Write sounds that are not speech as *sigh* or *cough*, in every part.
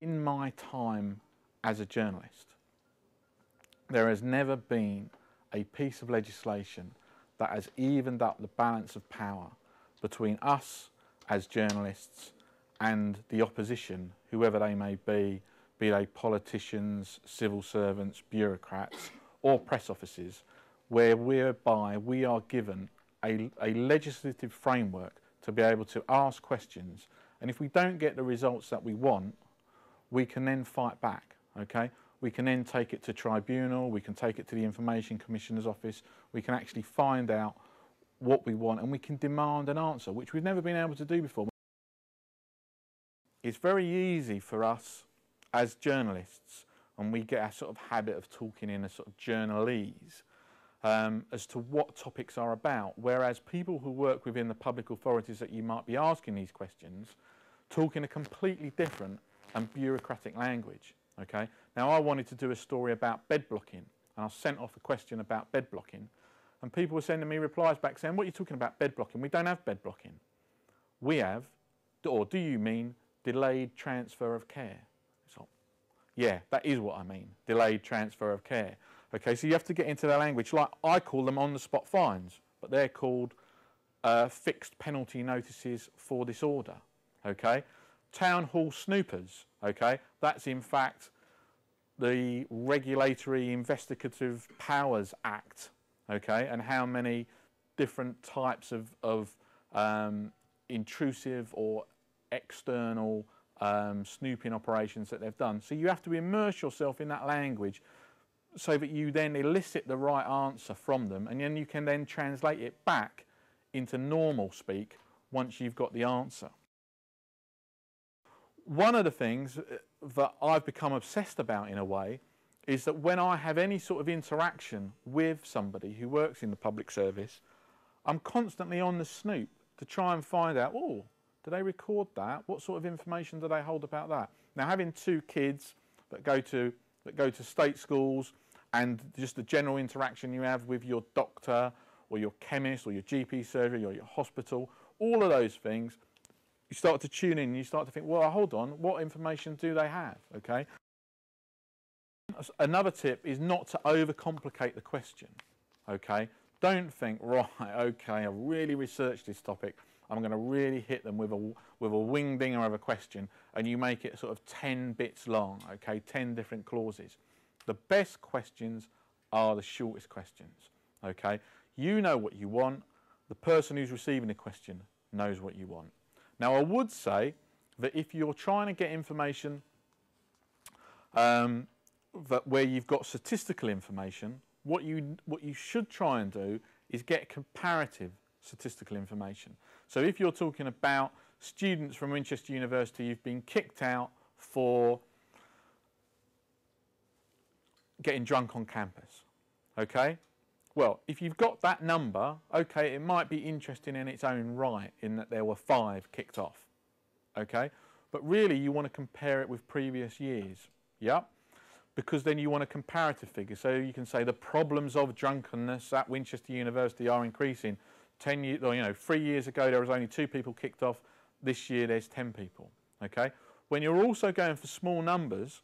In my time as a journalist, there has never been a piece of legislation that has evened up the balance of power between us as journalists and the opposition, whoever they may be, be they politicians, civil servants, bureaucrats, or press officers, where whereby we are given a, a legislative framework to be able to ask questions. And if we don't get the results that we want, we can then fight back, okay? We can then take it to tribunal, we can take it to the Information Commissioner's office, we can actually find out what we want and we can demand an answer, which we've never been able to do before. It's very easy for us as journalists, and we get our sort of habit of talking in a sort of journalese, um, as to what topics are about, whereas people who work within the public authorities that you might be asking these questions talk in a completely different and bureaucratic language. Okay. Now I wanted to do a story about bed blocking, and I sent off a question about bed blocking, and people were sending me replies back saying, "What are you talking about bed blocking? We don't have bed blocking. We have, or do you mean delayed transfer of care?" So, yeah, that is what I mean, delayed transfer of care. Okay, so you have to get into their language. Like I call them on-the-spot fines, but they're called uh, fixed penalty notices for disorder. Okay, town hall snoopers. Okay, that's in fact the Regulatory Investigative Powers Act. Okay, and how many different types of, of um, intrusive or external um, snooping operations that they've done. So you have to immerse yourself in that language so that you then elicit the right answer from them and then you can then translate it back into normal speak once you've got the answer. One of the things uh, that I've become obsessed about in a way is that when I have any sort of interaction with somebody who works in the public service, I'm constantly on the snoop to try and find out, oh, do they record that? What sort of information do they hold about that? Now, having two kids that go to, that go to state schools, and just the general interaction you have with your doctor or your chemist or your GP surgery or your hospital, all of those things, you start to tune in, you start to think, well, hold on, what information do they have, okay? Another tip is not to overcomplicate the question, okay? Don't think, right, *laughs* okay, I've really researched this topic, I'm going to really hit them with a, with a wingdinger of a question, and you make it sort of 10 bits long, okay, 10 different clauses. The best questions are the shortest questions. Okay, you know what you want. The person who's receiving the question knows what you want. Now, I would say that if you're trying to get information um, that where you've got statistical information, what you what you should try and do is get comparative statistical information. So if you're talking about students from Winchester University who've been kicked out for getting drunk on campus. Okay? Well, if you've got that number, okay, it might be interesting in its own right in that there were five kicked off. Okay? But really, you want to compare it with previous years. Yeah? Because then you want a comparative figure. So you can say the problems of drunkenness at Winchester University are increasing. Ten years, you know, three years ago there was only two people kicked off. This year there's ten people. Okay? When you're also going for small numbers,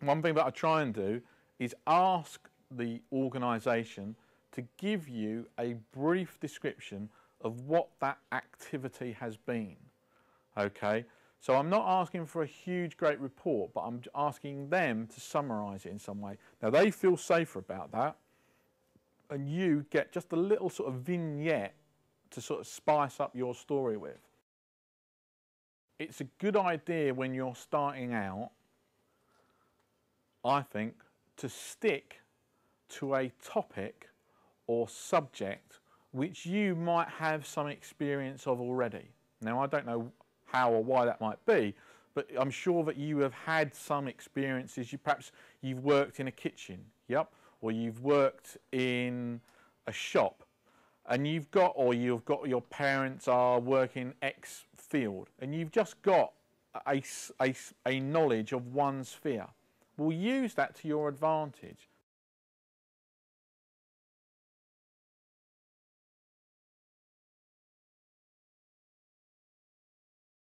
one thing that I try and do is ask the organisation to give you a brief description of what that activity has been. Okay, so I'm not asking for a huge, great report, but I'm asking them to summarise it in some way. Now they feel safer about that, and you get just a little sort of vignette to sort of spice up your story with. It's a good idea when you're starting out I think, to stick to a topic or subject which you might have some experience of already. Now, I don't know how or why that might be, but I'm sure that you have had some experiences. You perhaps you've worked in a kitchen, yep, or you've worked in a shop, and you've got, or you've got your parents are working X field, and you've just got a, a, a knowledge of one sphere. Well, use that to your advantage.